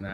Nice.